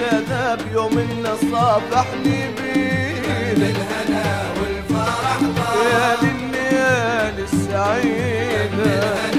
عشنا بيوم النصافح بيه للهنا والفرح ضاع يا للليالي السعيده